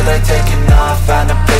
feel like taking off Find a place